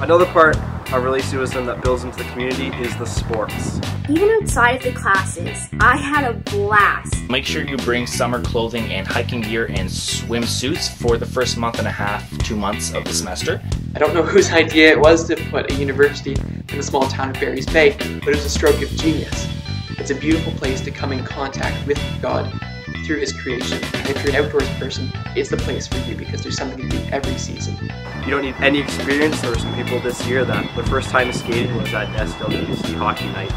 Another part of early them that builds into the community is the sports. Even outside of the classes, I had a blast. Make sure you bring summer clothing and hiking gear and swimsuits for the first month and a half, two months of the semester. I don't know whose idea it was to put a university in the small town of Barry's Bay, but it was a stroke of genius. It's a beautiful place to come in contact with God through His creation. And if you're an outdoors person, it's the place for you because there's something to do every season. You don't need any experience. There were some people this year that the first time skating was at SWC Hockey Night.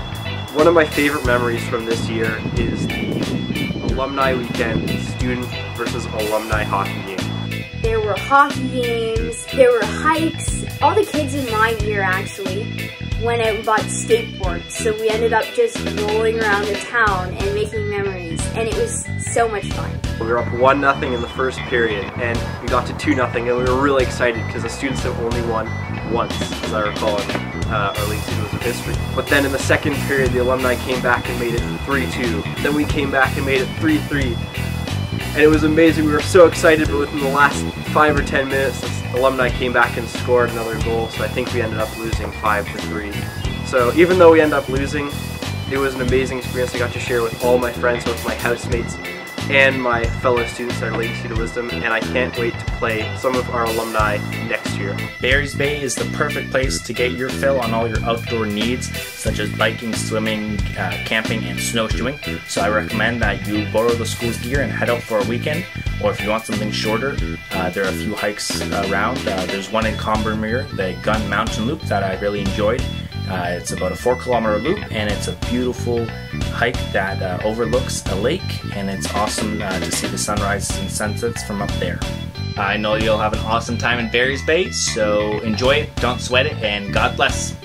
One of my favorite memories from this year is the alumni weekend student versus alumni hockey game. There were hockey games, there were hikes. All the kids in my year actually went out and bought skateboards, so we ended up just rolling around the town and making memories, and it was so much fun. We were up 1 nothing in the first period, and we got to 2 nothing, and we were really excited because the students have only won once, as I recall in uh, our league season of history. But then in the second period, the alumni came back and made it 3-2. Then we came back and made it 3-3. And it was amazing. We were so excited, but within the last five or ten minutes, alumni came back and scored another goal. So I think we ended up losing five to three. So even though we ended up losing, it was an amazing experience I got to share with all my friends, with my housemates, and my fellow students at Lady of Wisdom, and I can't wait to play some of our alumni next year. Barry's Bay is the perfect place to get your fill on all your outdoor needs, such as biking, swimming, uh, camping, and snowshoeing. So I recommend that you borrow the school's gear and head out for a weekend, or if you want something shorter, uh, there are a few hikes around. Uh, there's one in Combermere, the Gun Mountain Loop, that I really enjoyed. Uh, it's about a four kilometer loop and it's a beautiful hike that uh, overlooks a lake and it's awesome uh, to see the sunrises and sunsets from up there. I know you'll have an awesome time in Barry's Bay, so enjoy it, don't sweat it, and God bless.